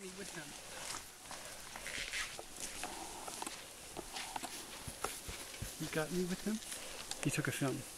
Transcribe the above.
me with him. You got me with him? He took a film.